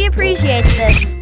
We appreciates this.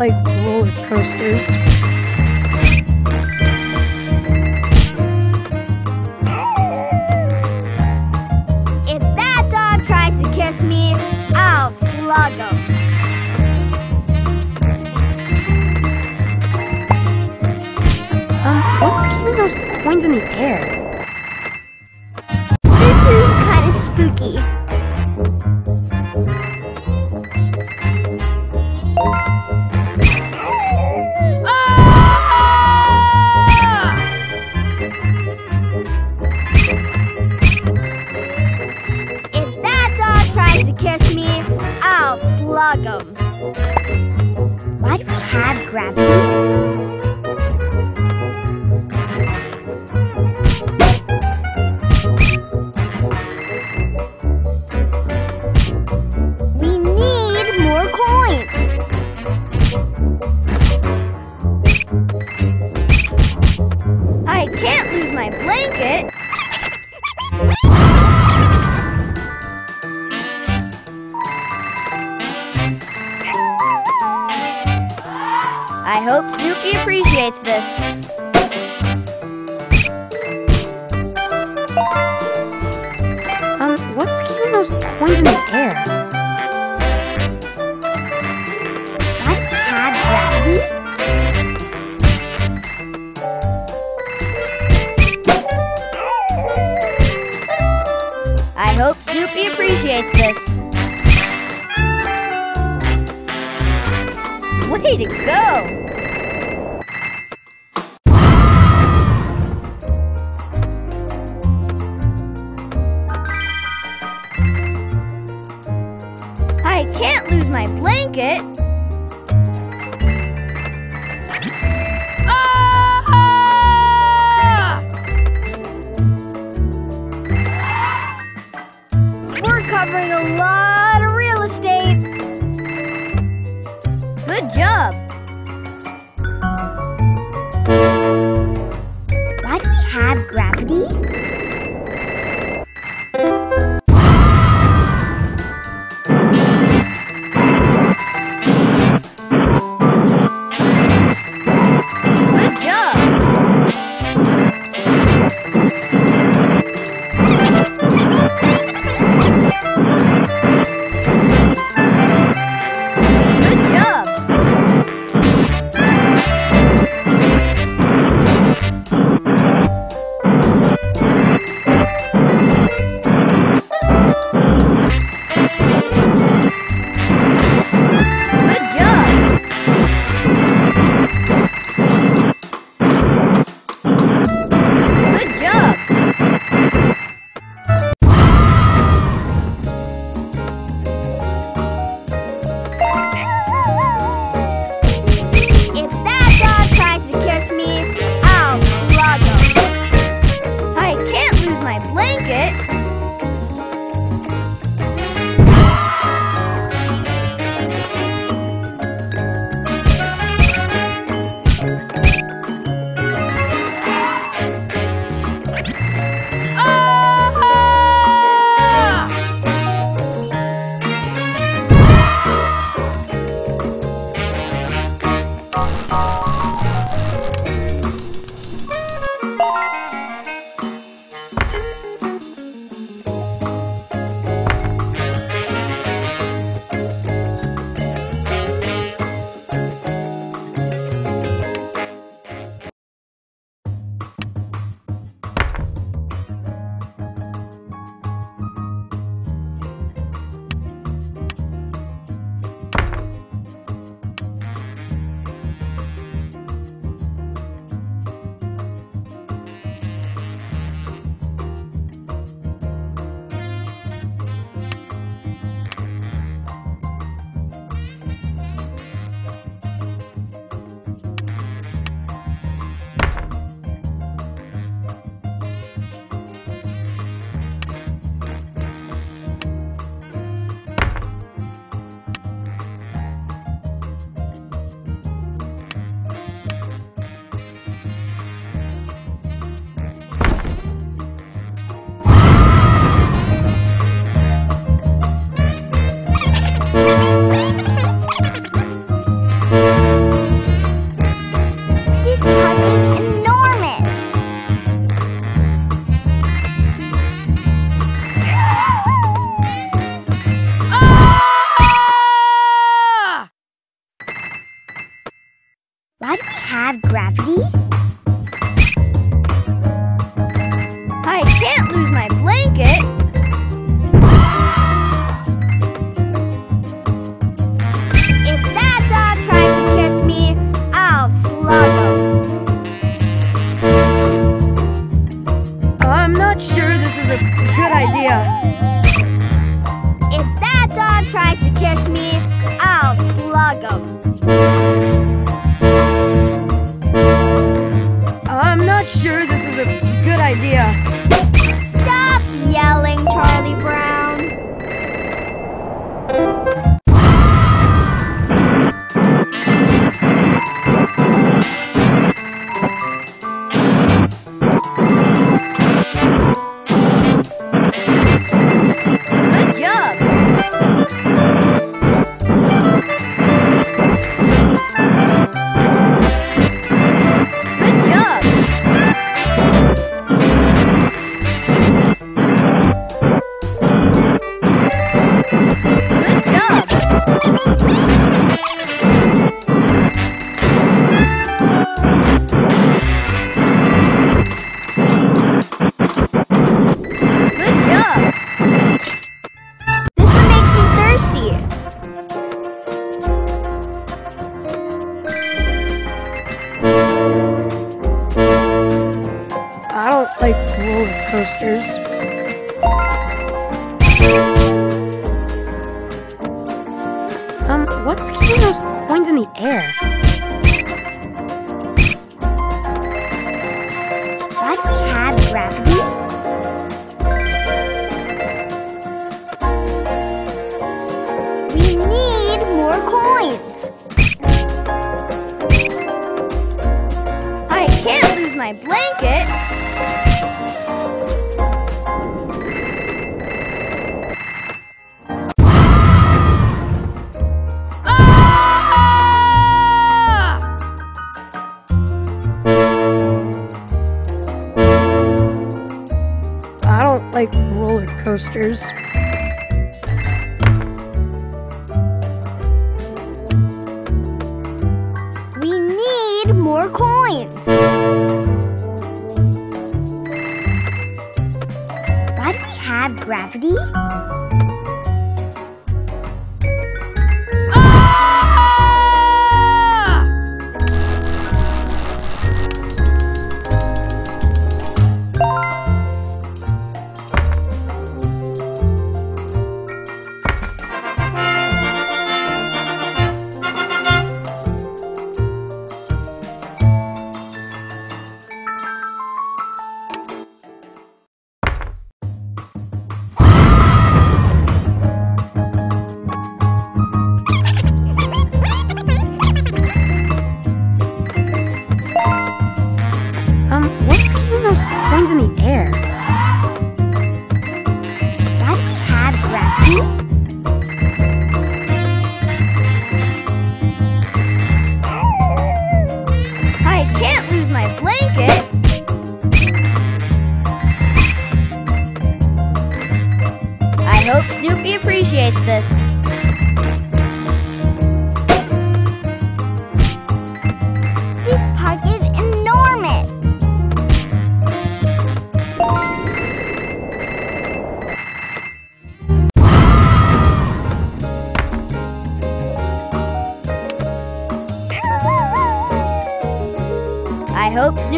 like roller coasters. I appreciates this. Um, what's keeping those coins in the air? That had dragon? I hope Snoopy appreciates this. Way to go! covering a lot of real estate. Good job. bad gravity? Um, what's keeping those coins in the air? Like we had gravity? We need more coins! I can't lose my blanket! coasters. We need more coins. Why do we have gravity?